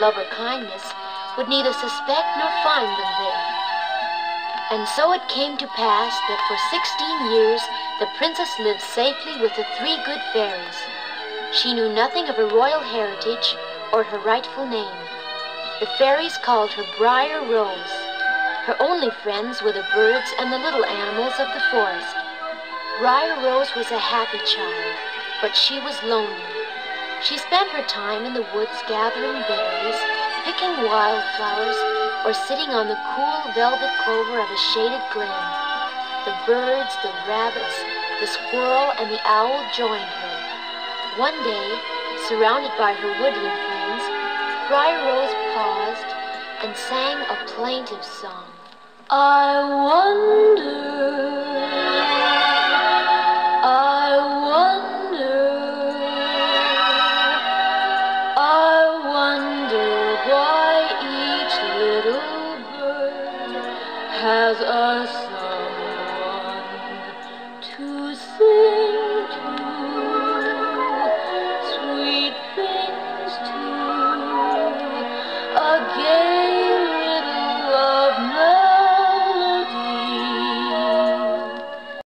love or kindness, would neither suspect nor find them there. And so it came to pass that for sixteen years the princess lived safely with the three good fairies. She knew nothing of her royal heritage or her rightful name. The fairies called her Briar Rose. Her only friends were the birds and the little animals of the forest. Briar Rose was a happy child, but she was lonely. She spent her time in the woods gathering berries, picking wildflowers, or sitting on the cool velvet clover of a shaded glen. The birds, the rabbits, the squirrel, and the owl joined her. One day, surrounded by her woodland friends, Briar Rose paused and sang a plaintive song. I wonder, has a someone to sing to, sweet things to again.